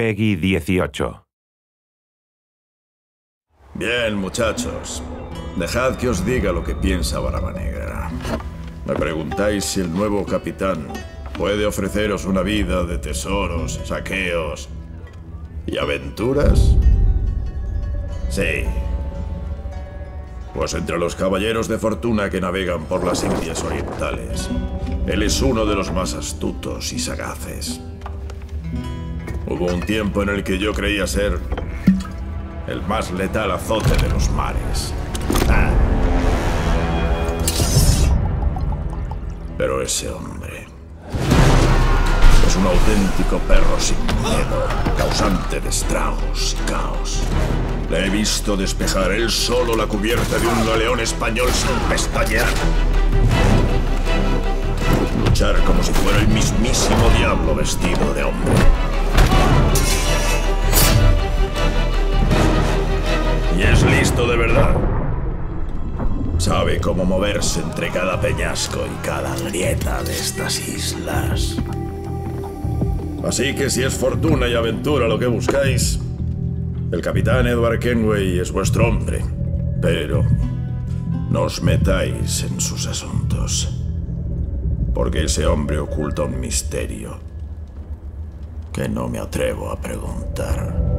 Peggy 18. Bien, muchachos. Dejad que os diga lo que piensa Barba Negra. Me preguntáis si el nuevo capitán puede ofreceros una vida de tesoros, saqueos y aventuras. Sí. Pues entre los caballeros de fortuna que navegan por las Indias Orientales, él es uno de los más astutos y sagaces. Hubo un tiempo en el que yo creía ser el más letal azote de los mares. Ah. Pero ese hombre es un auténtico perro sin miedo, causante de estragos y caos. Le he visto despejar él solo la cubierta de un galeón español sin pestañear. Luchar como si fuera el mismísimo diablo vestido de hombre. De verdad. Sabe cómo moverse entre cada peñasco y cada grieta de estas islas. Así que si es fortuna y aventura lo que buscáis, el capitán Edward Kenway es vuestro hombre. Pero no os metáis en sus asuntos. Porque ese hombre oculta un misterio que no me atrevo a preguntar.